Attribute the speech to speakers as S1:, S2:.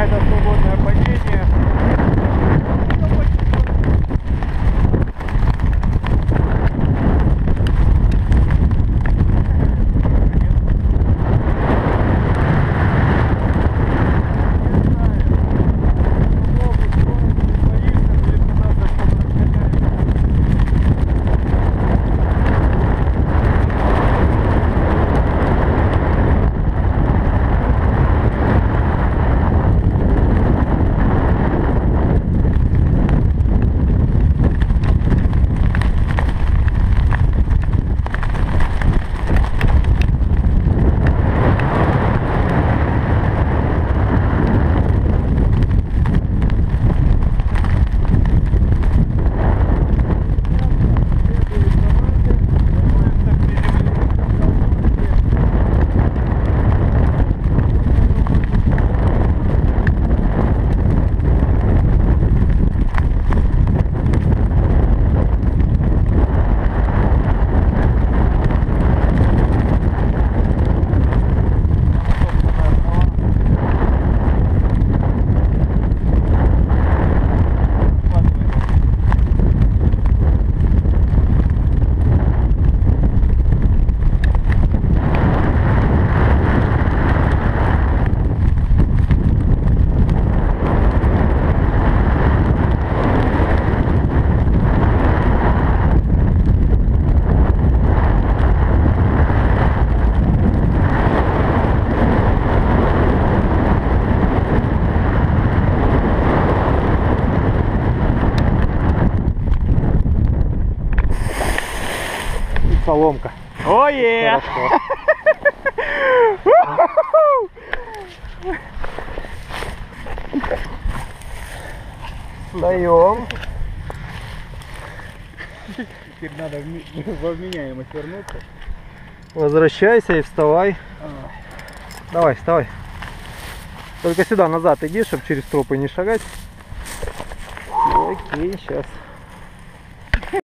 S1: Chicago.
S2: Соломка.
S1: Ое!
S2: Встаем.
S1: Теперь надо во вменяемость вернуться.
S2: Возвращайся и вставай. Давай, вставай. Только сюда назад иди, чтобы через тропы не шагать. Окей, сейчас.